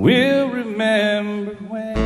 we'll remember when.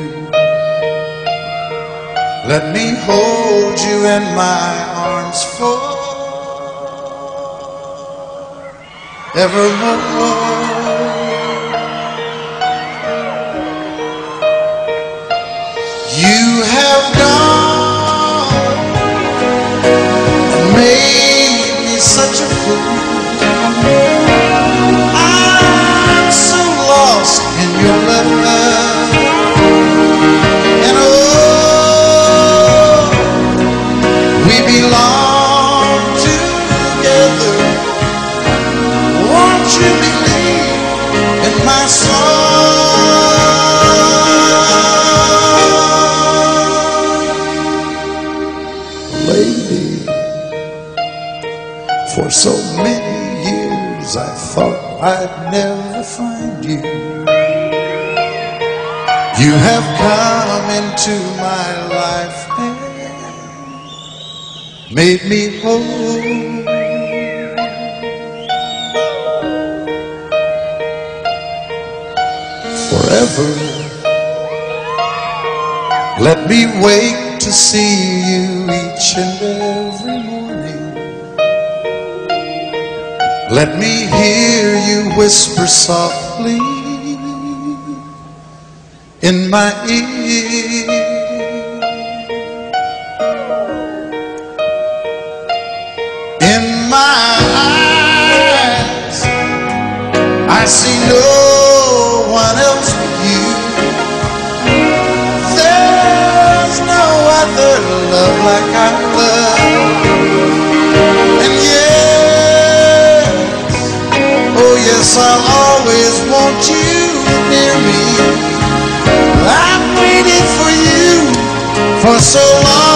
Let me hold you in my arms forevermore. You have gone You have come into my life and made me whole. Forever, let me wake to see you each and every morning. Let me hear you whisper softly in my ear. In my eyes, I see no one else but you. There's no other love like I love. And yes, oh yes, I'll always want you so long.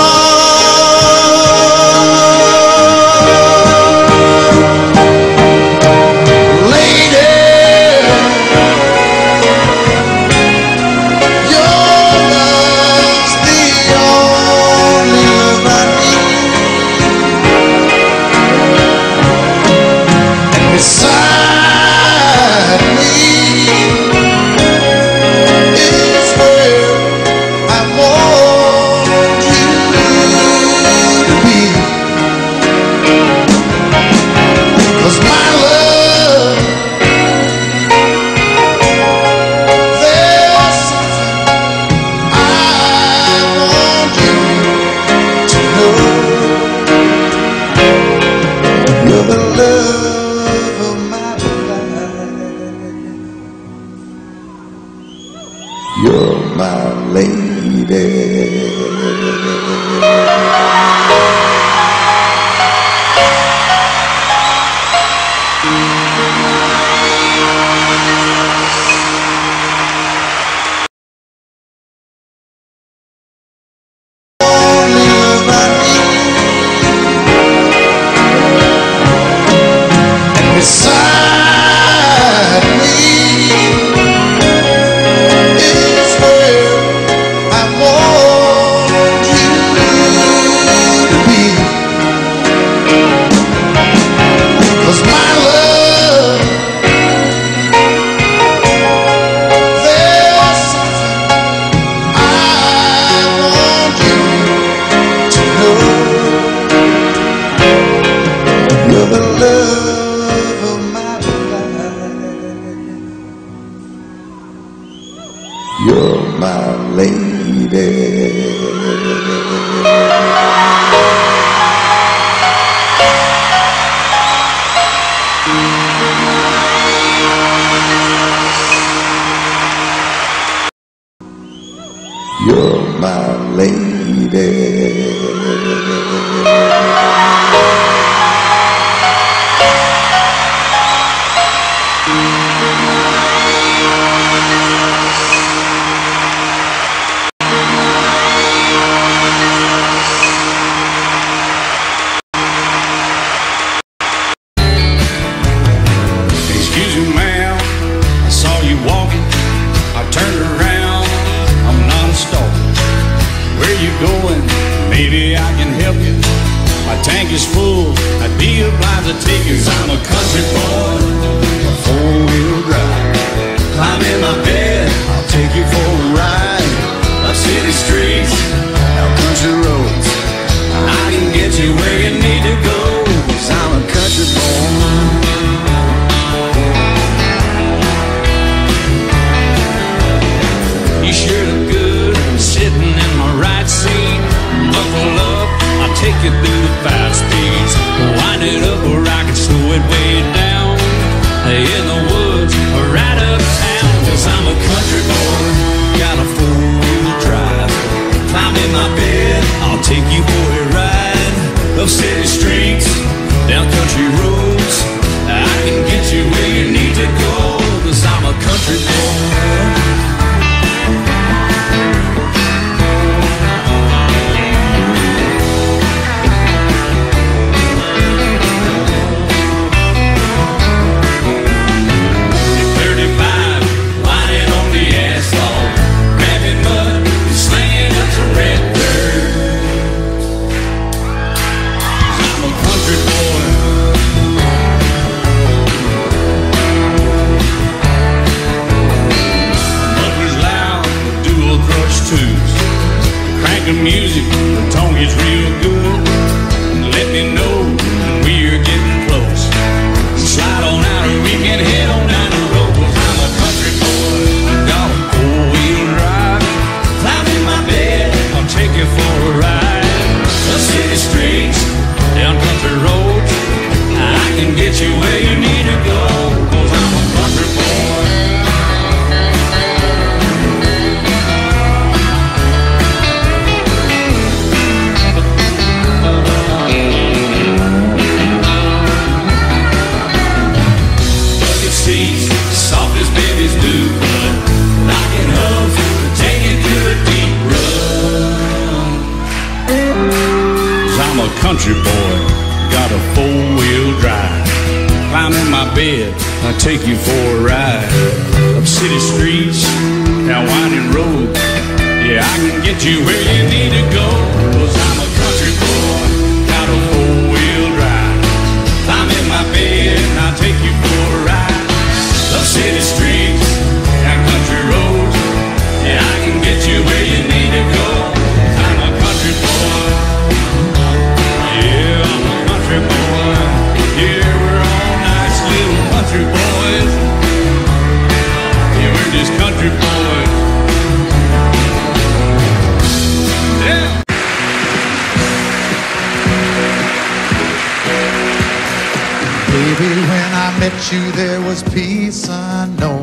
I know.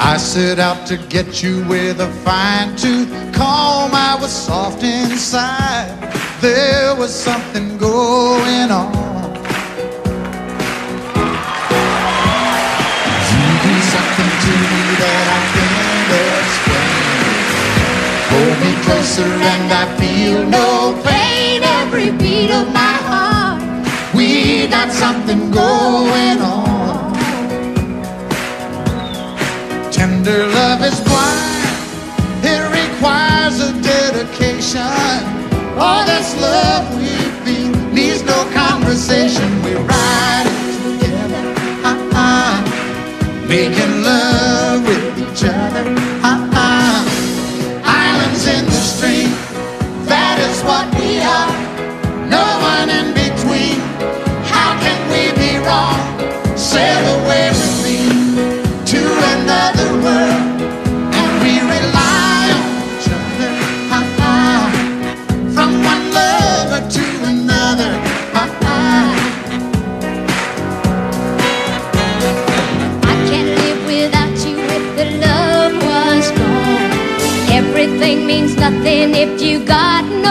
I set out to get you with a fine tooth comb. I was soft inside. There was something going on. You do something to me that I can't explain. Hold me closer and I feel no pain. Every beat of my heart, we got something going on. Tender love is blind, it requires a dedication. All this love we feel needs no conversation. We ride together, uh -uh, making love with each other. Nothing if you got no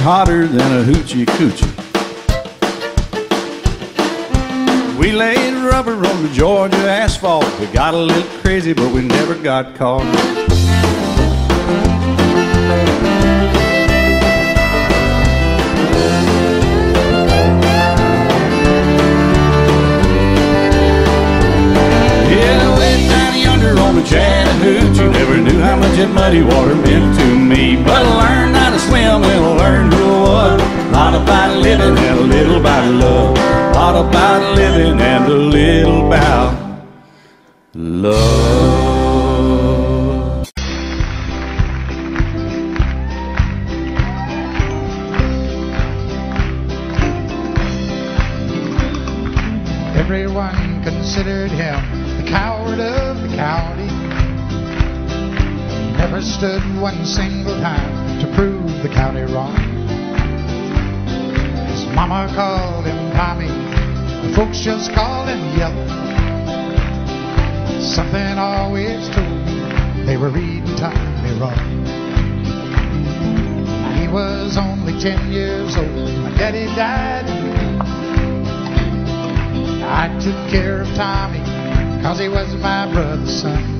hotter than a hoochie coochie. We laid rubber on the Georgia asphalt. We got a little crazy, but we never got caught. On the Chattahoochee Never knew how much that muddy water meant to me. But I learned how to swim and I learned who I was Lot about living and a little about love. A Lot about living and a little about love. Everyone considered him stood one single time to prove the county wrong. His mama called him Tommy, the folks just called him Yellow. Something always told me they were reading Tommy wrong. He was only ten years old. My daddy died. I took care of Tommy, cause he was my brother's son.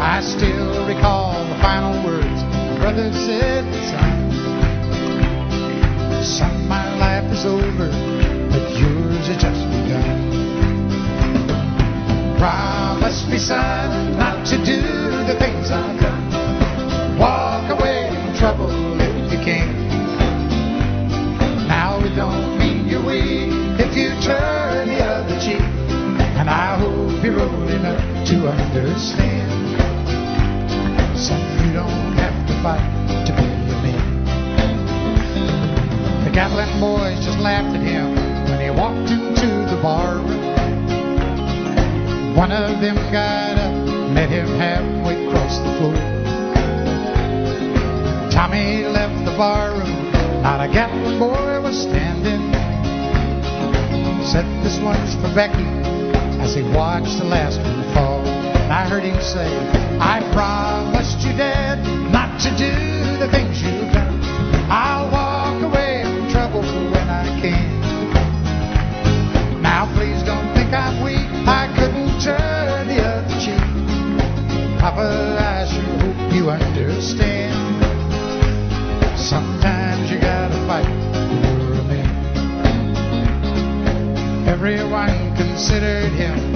I still recall the final words my brother said, son. Son, my life is over, but yours has just begun. Promise me, son, not to do the things I've done. Walk away from trouble if you can. Now it don't mean you're weak if you turn the other cheek. And I hope you're old enough to understand. Gatlin boys just laughed at him when he walked into the bar room. One of them got up, met him halfway across the floor. Tommy left the bar room, not a Gatlin boy was standing. Said this one's for Becky as he watched the last one fall. And I heard him say, I promised you, Dad, not to do the things you've considered him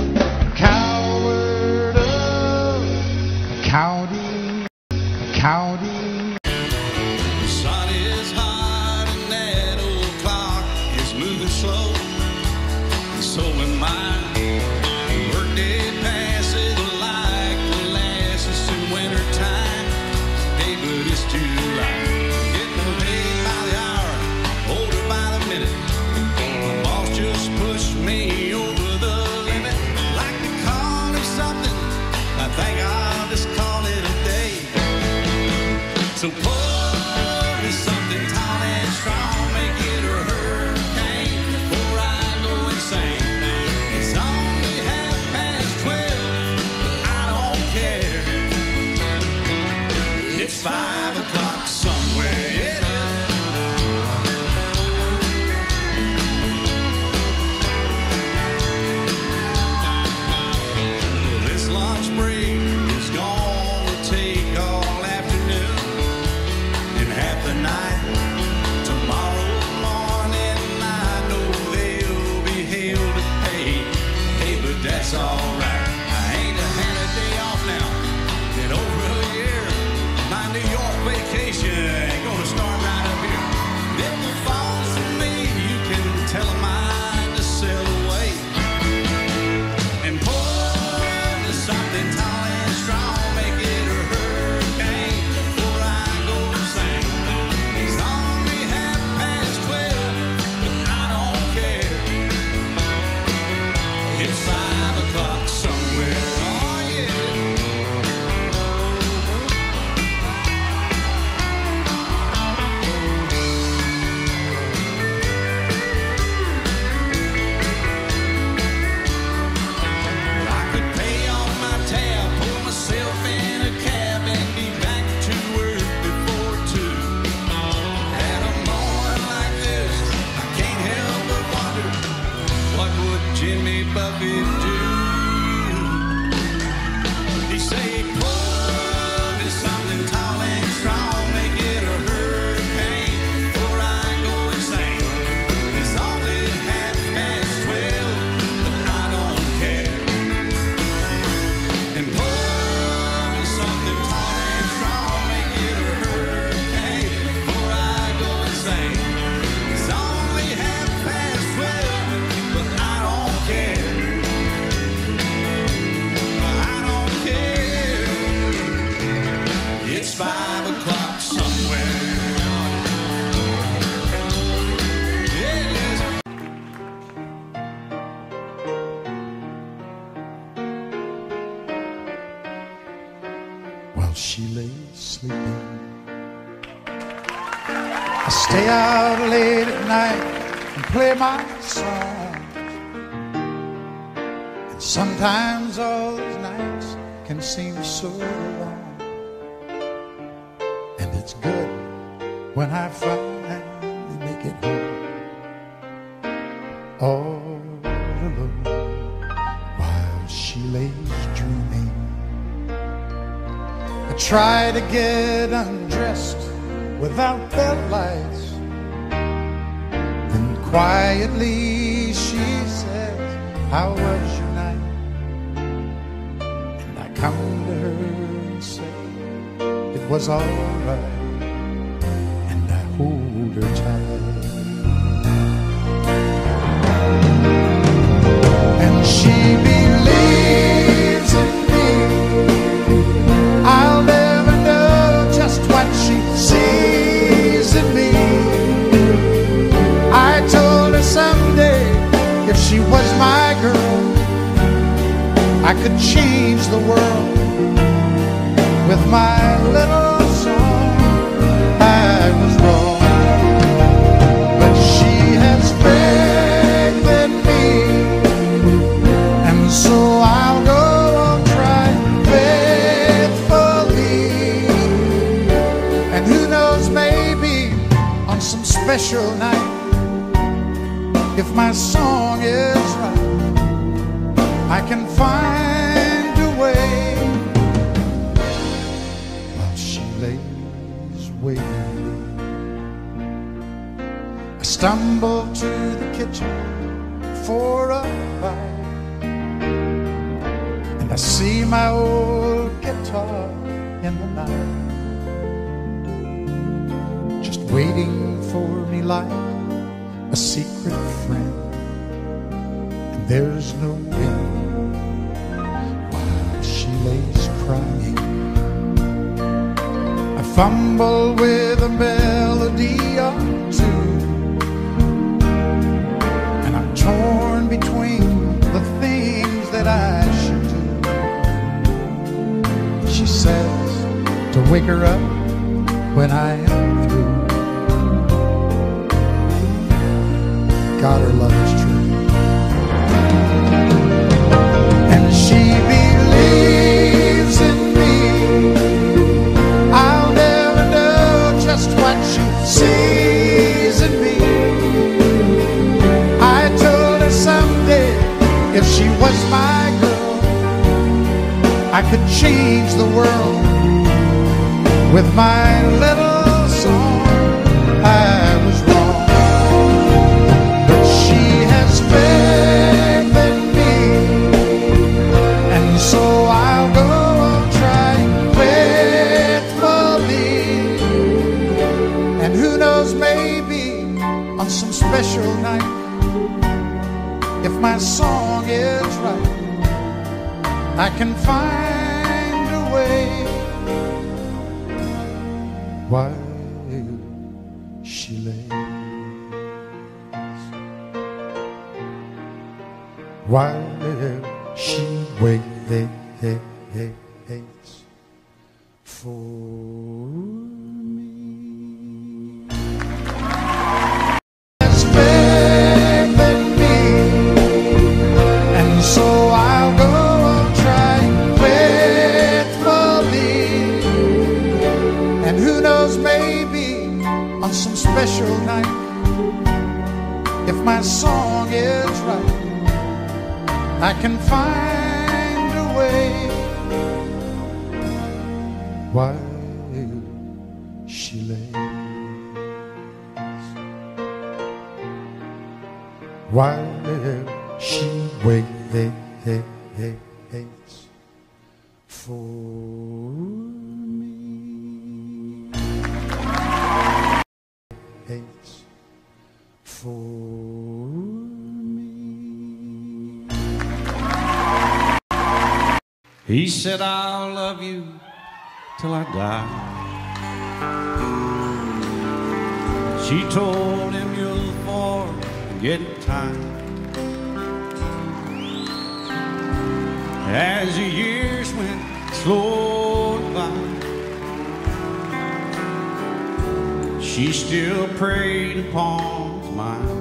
it's good when I finally make it home. All alone while she lays dreaming. I try to get undressed without the lights. Then quietly she says, How was your night? And I come to her and say, It was alright. I could change the world with my little my song is right, I can find a way while she lays waiting. I stumble to the kitchen for a bite. And I see my old guitar in the night, just waiting for me like fumble with a melody or two. And I'm torn between the things that I should do. She says to wake her up when I am through. God, her love is I could change the world with my little song. I was wrong, but she has faith in me, and so I'll go on trying faithfully. And who knows, maybe on some special night, if my song is right, I can find He said, I'll love you till I die. She told him, You'll forget time. As the years went slowly by, she still preyed upon his mind.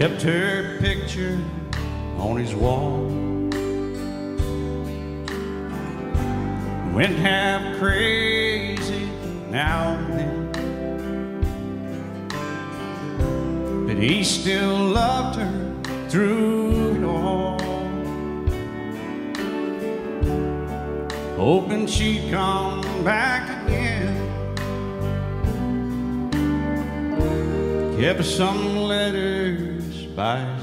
Kept her picture on his wall. Went half crazy now and then. But he still loved her through it all. Hoping she'd come back again. Kept some letters by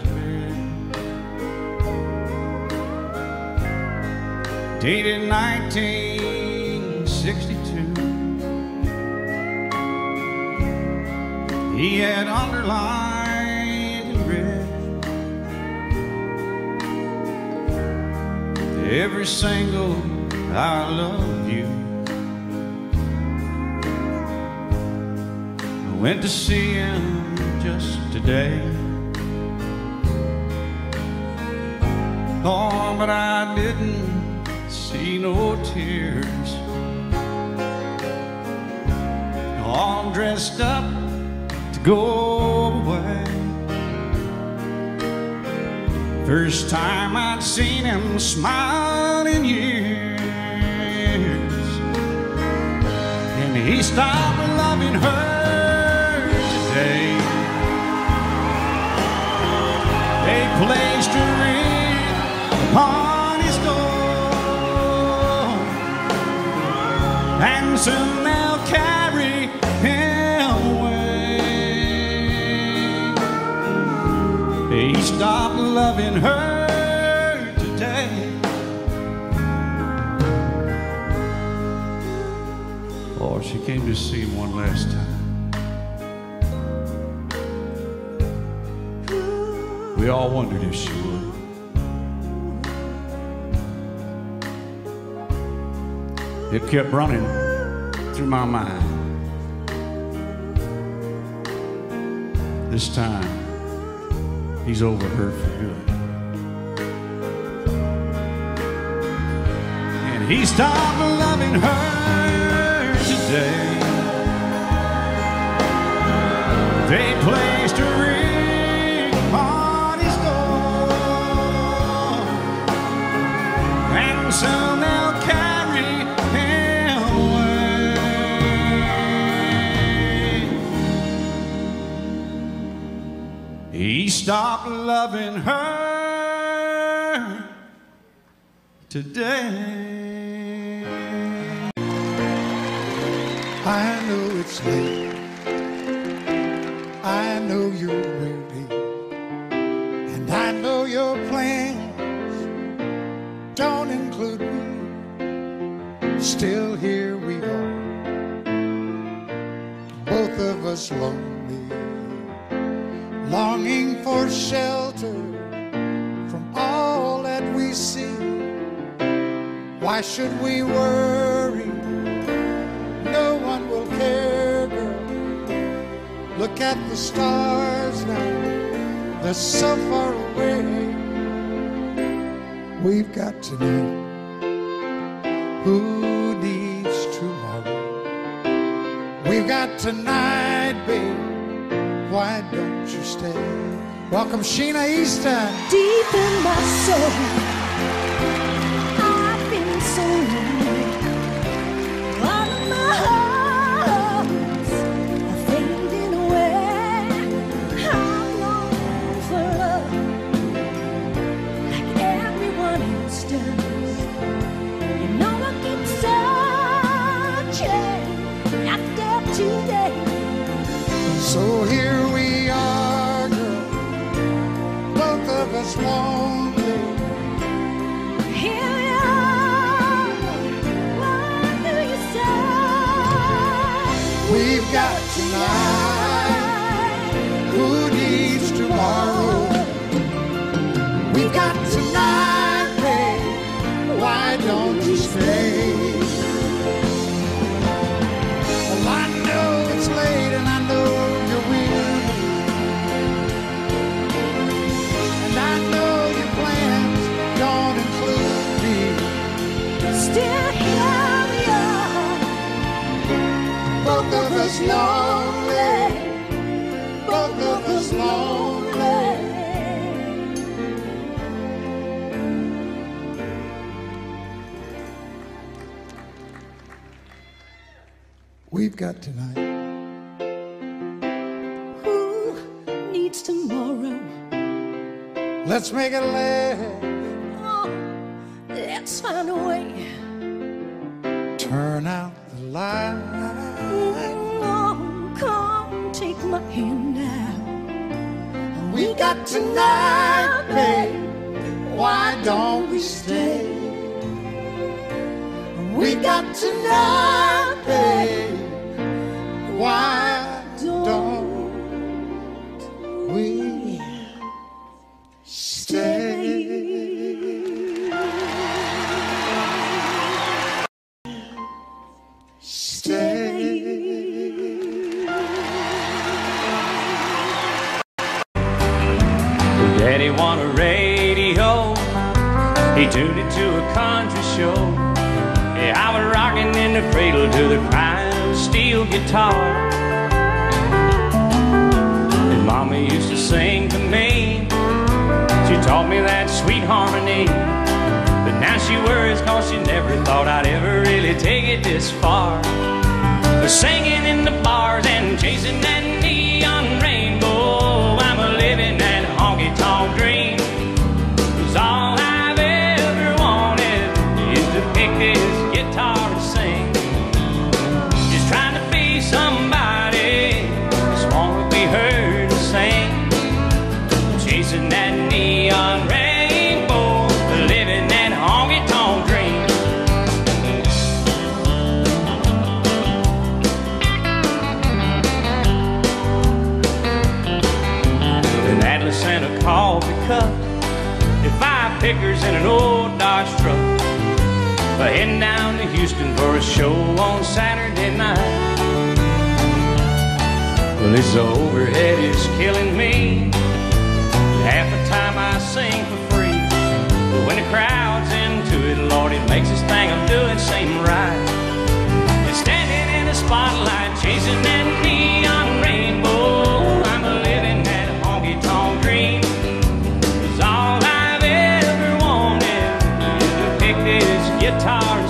Dated 1962. He had underlined in red every single I love you. I went to see him just today. Oh, but I didn't see no tears. All dressed up to go away. First time I'd seen him smile in years. And he stopped loving her today. They placed a ring upon And they'll carry him away. He stopped loving her today. Oh, she came to see him one last time. We all wondered if she would. It kept running through my mind. This time, he's over her for good. And he stopped loving her today. They placed Stopped loving her today. I know it's late. I know you're weary. And I know your plans don't include me. Still, here we are. Both of us lonely. Should we worry? no one will care, girl. Look at the stars now, they're so far away. We've got tonight. Who needs tomorrow? We've got tonight, babe. Why don't you stay? Welcome, Sheena Easton. Deep in my soul, us lonely, both of us lonely. We've got tonight. Who needs tomorrow. Let's make it last. Oh, let's find a way. Turn out the light. got tonight, babe. Why don't we stay? We got tonight, babe. Why? is cause she never thought I'd ever really take it this far. Singing in the bars and chasing that show on Saturday night. Well, this overhead is killing me. Half the time I sing for free. But when the crowd's into it, Lord, it makes this thing I'm doing seem right. And standing in the spotlight, chasing that neon rainbow, I'm living that honky tonk dream. Cause all I've ever wanted is to pick this guitar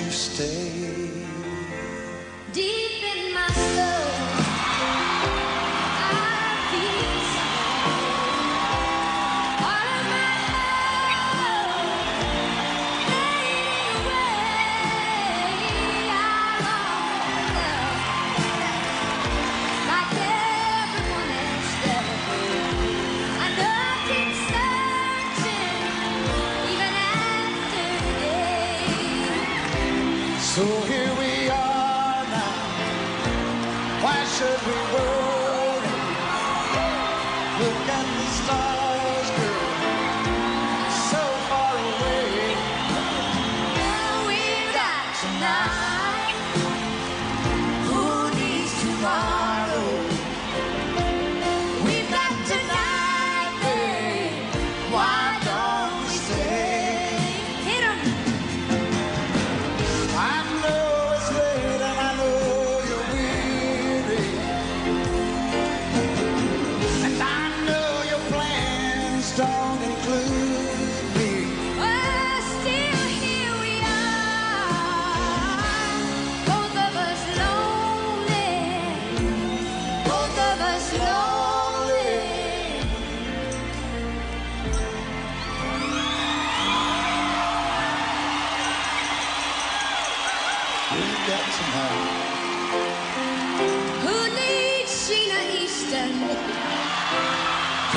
you stay?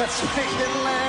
Let's make it last.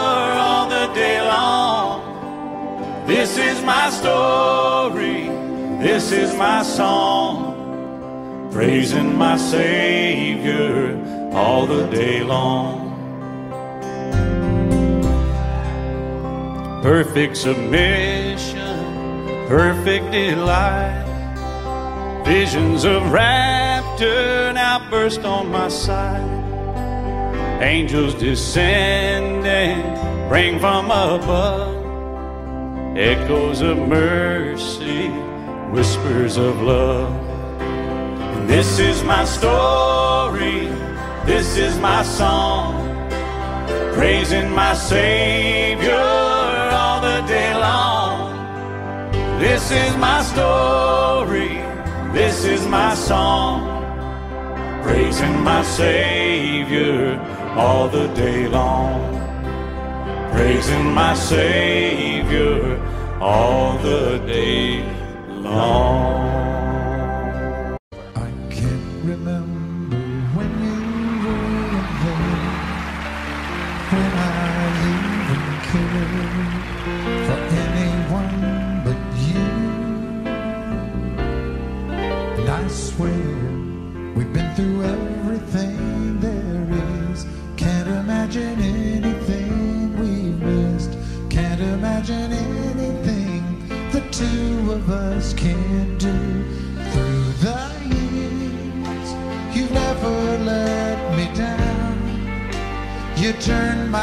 is my story, this is my song, praising my Savior all the day long. Perfect submission, perfect delight. Visions of rapture now burst on my sight. Angels descending, bring from above echoes of mercy, whispers of love. And this is my story, this is my song, praising my Savior all the day long. This is my story, this is my song, praising my Savior all the day long. Praising my Savior all the day long. I can't remember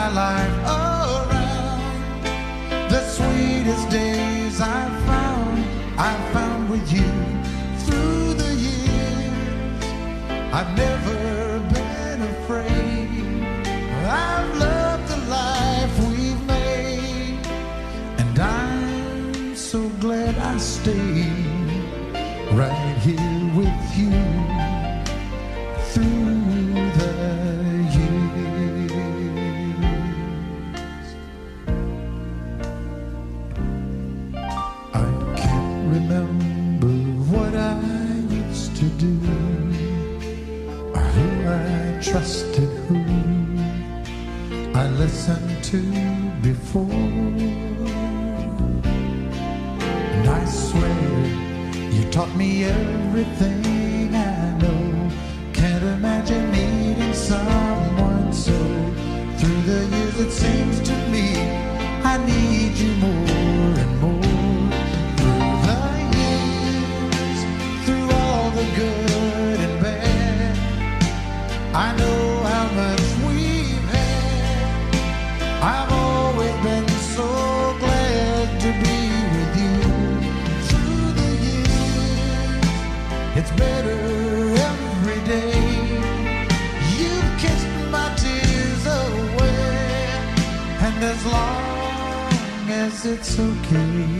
my life taught me everything it's okay,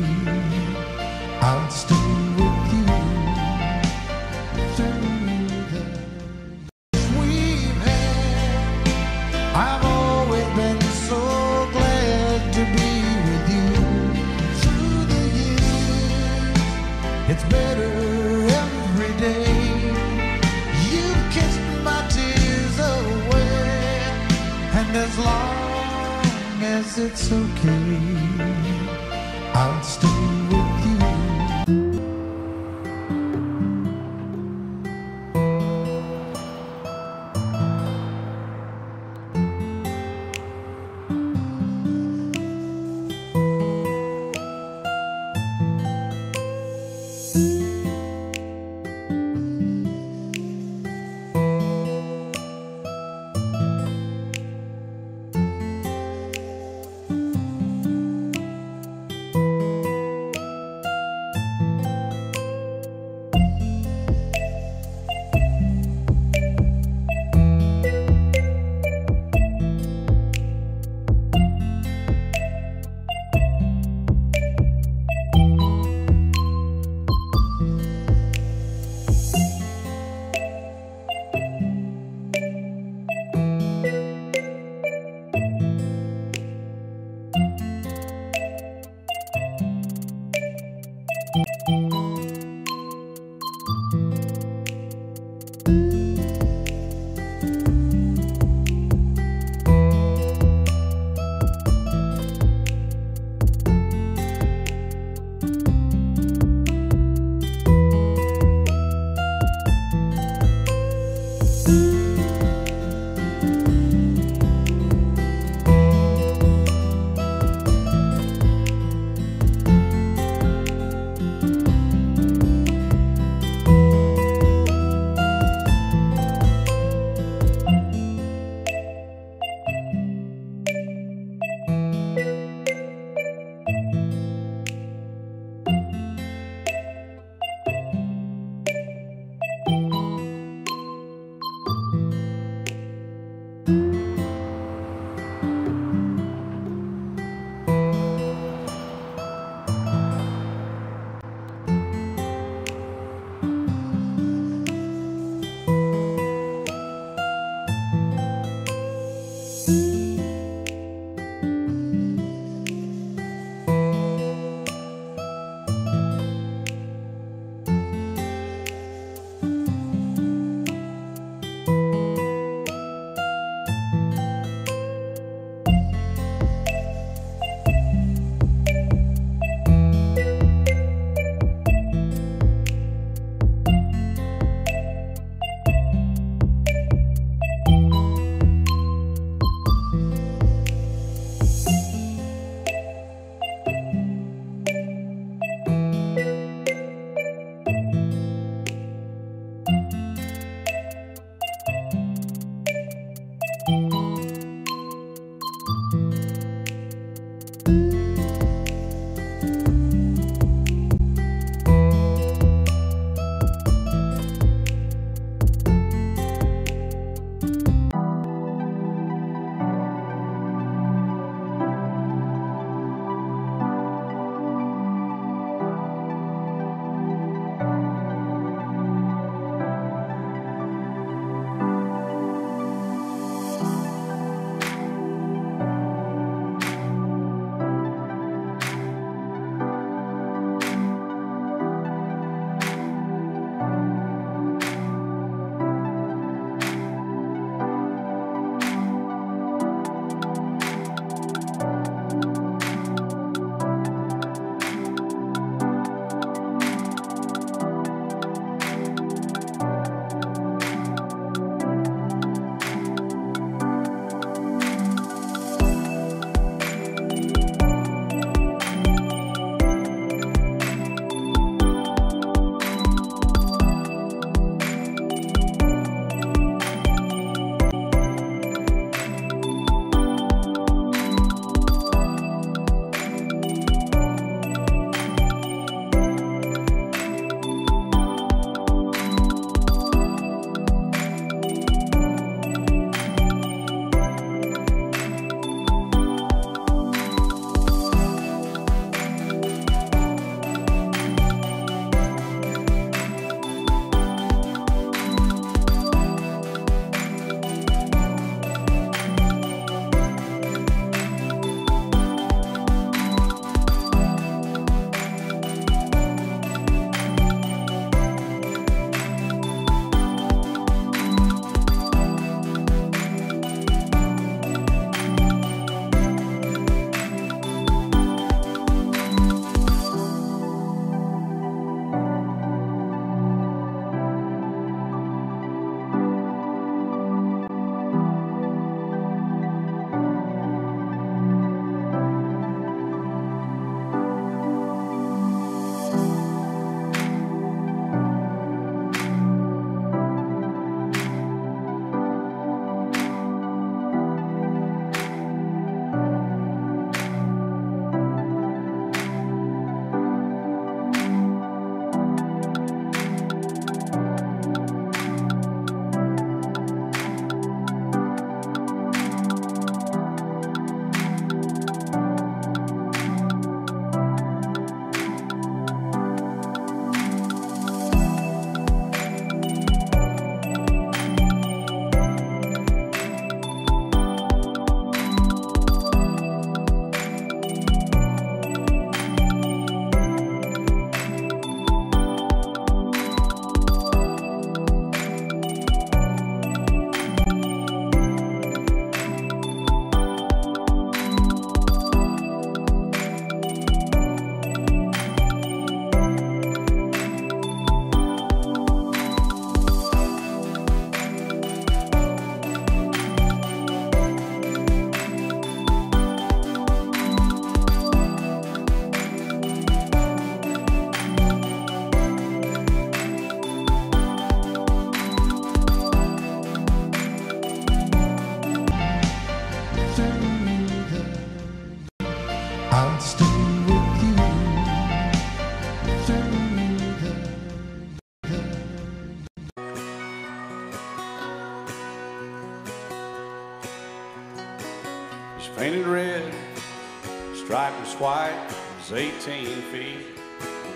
white, was 18 feet,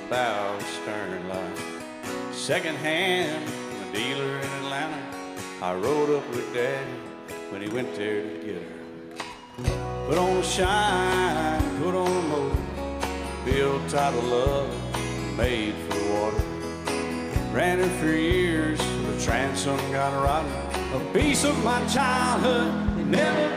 about stern line. Second hand a dealer in Atlanta, I rode up with Daddy when he went there to get her. Put on a shine, put on a motor, built tight of love, made for the water. Ran her for years, the transom got rotten. A piece of my childhood, never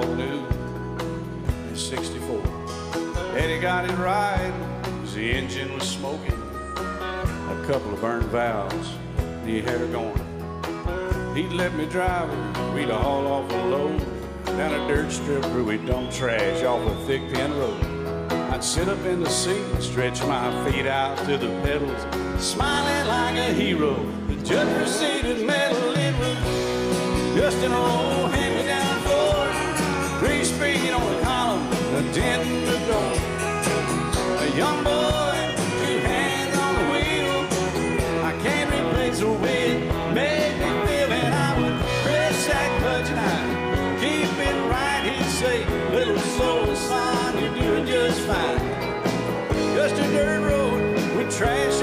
bought new in '64. Daddy got it right, 'cause the engine was smoking, a couple of burned valves, the hair going. He'd let me drive her, we'd haul off a load down a dirt strip where we dump trash off a thick pin road. I'd sit up in the seat, stretch my feet out to the pedals, smiling like a hero. The judge proceeded metal, it was just an old young boy, hands on the wheel. I can't replace the way it made me feel, and I would press that clutch and I'd keep it right. He'd say, "Little slow, son, you're doing just fine." Just a dirt road with trash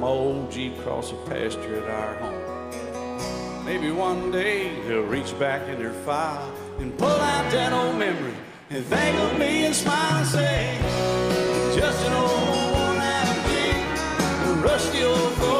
my old Jeep across the pasture at our home. Maybe one day they'll reach back in their file and pull out that old memory and think of me and smile and say, just an old worn out Jeep, a rusty old Volvo,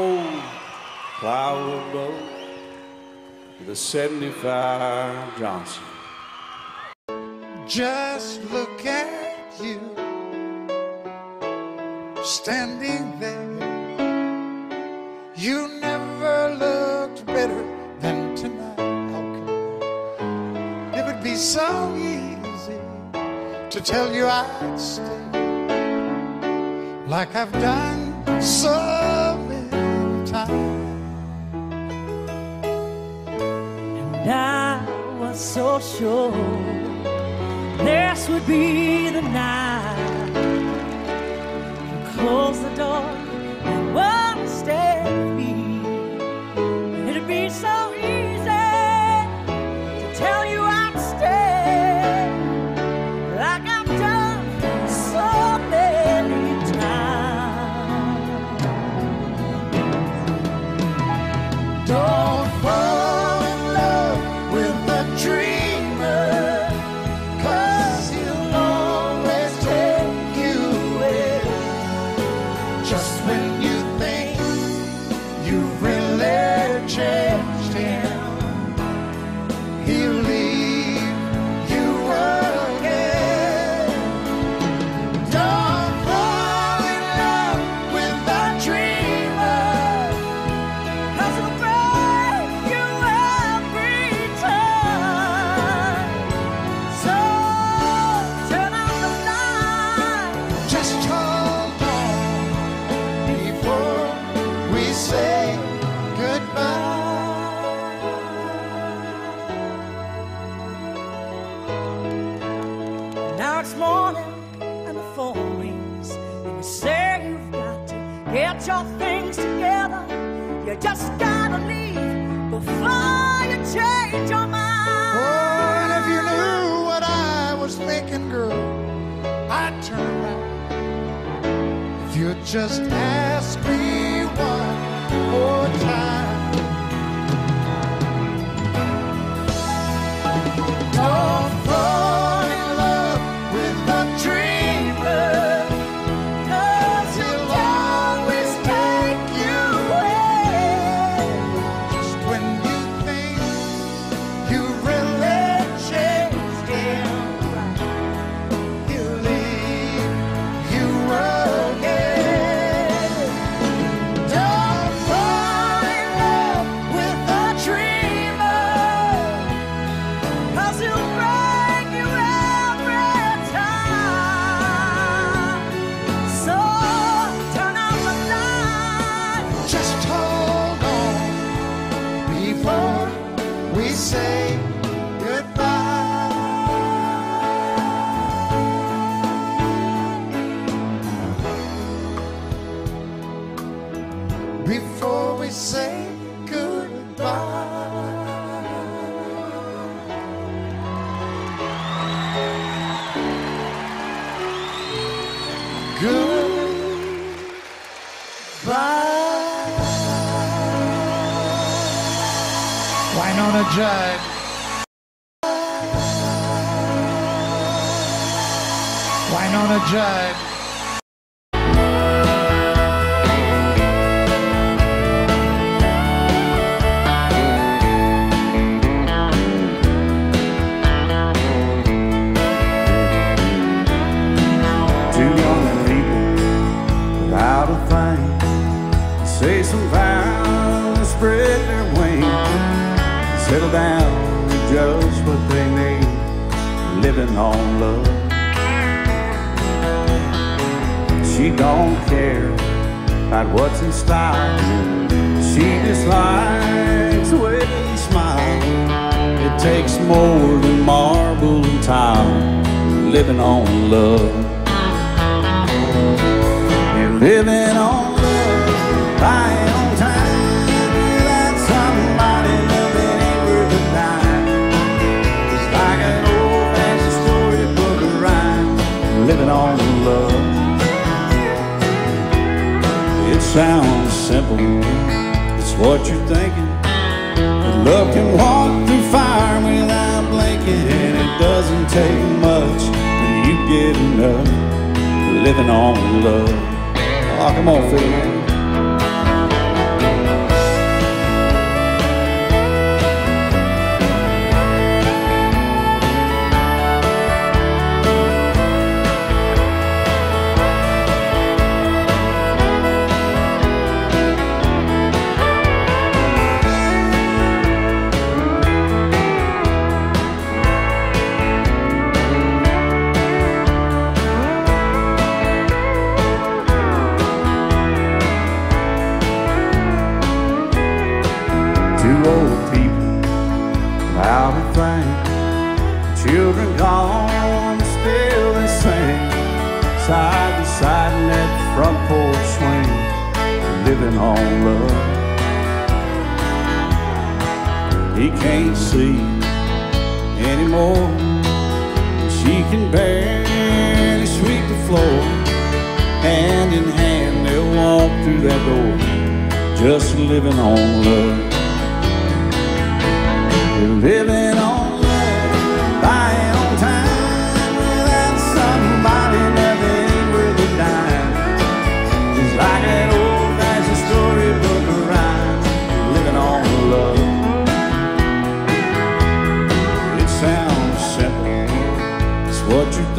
a 75 Johnson. Just look at you standing there. You never looked better than tonight. It would be so easy to tell you I'd stay like I've done so sure this would be the night. Get your things together. You just gotta leave before you change your mind. Oh, and if you knew what I was thinking, girl, I'd turn around. If you just ask me one more time. Winona settle down with just what they need, living on love. She don't care about what's in style. She just likes the way he smiles. It takes more than marble and tile, living on love. You're living on sounds simple, it's what you're thinking. But love can walk through fire without blinking, and it doesn't take much when you get enough living on love. Oh, come on, Phil,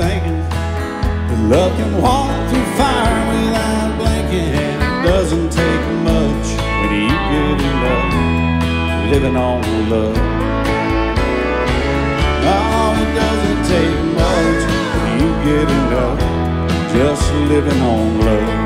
thinking. But love can walk through fire without blinking, it doesn't take much when you get enough living on love. Oh, it doesn't take much when you get enough just living on love.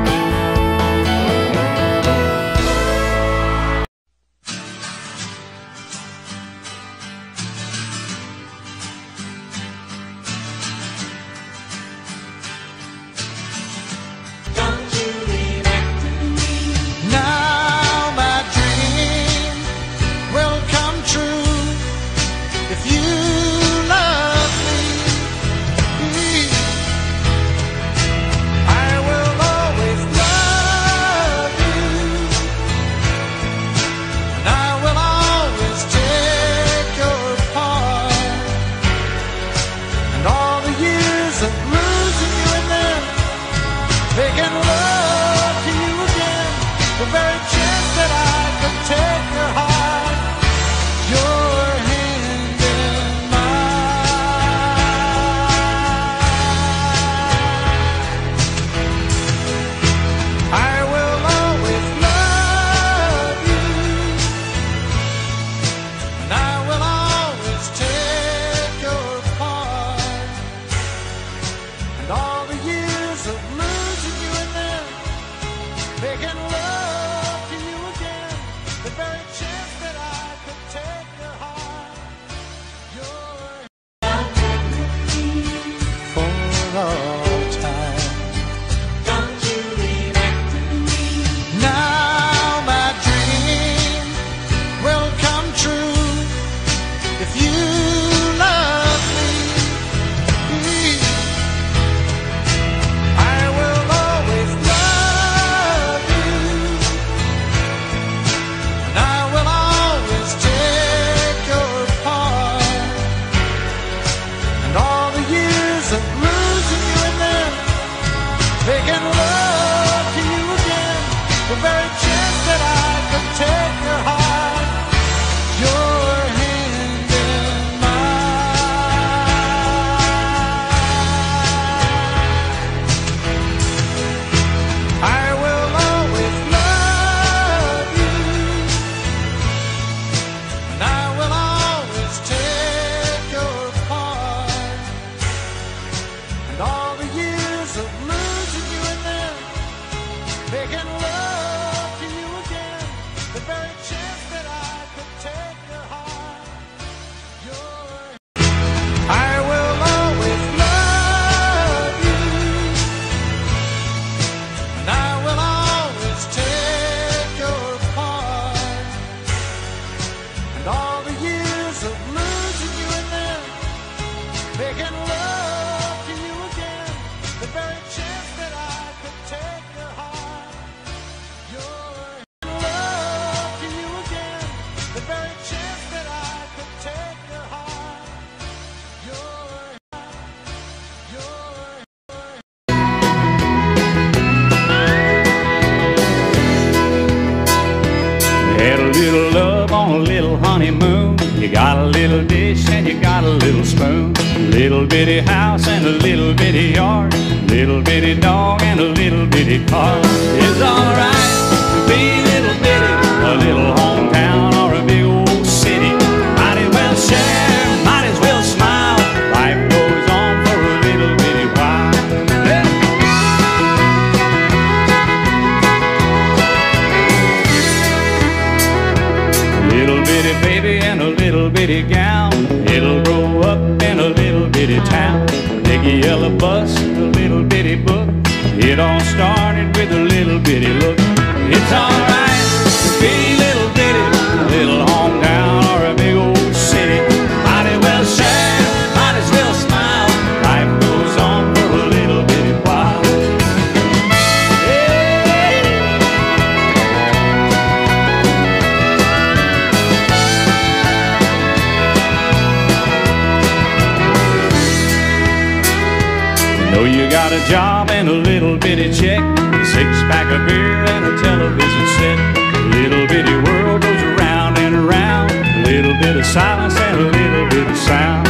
job and a little bitty check, a six pack of beer and a television set. A little bitty world goes around and around, a little bit of silence and a little bit of sound.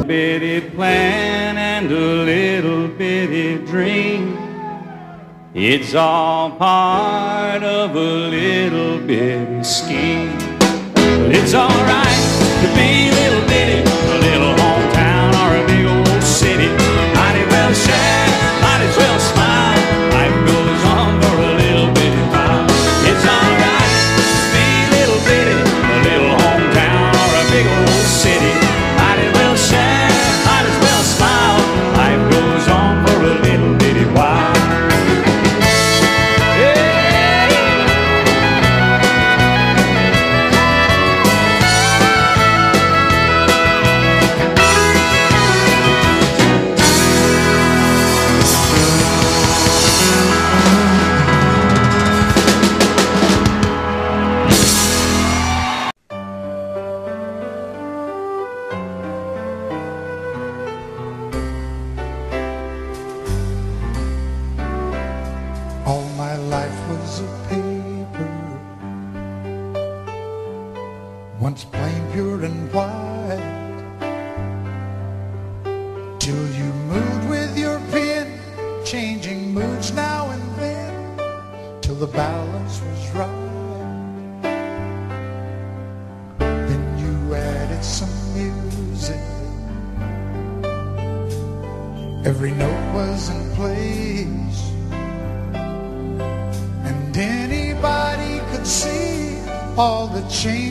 A bitty plan and a little bitty dream. It's all part of a little bitty scheme. It's all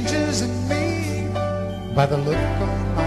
changes in me by the look on my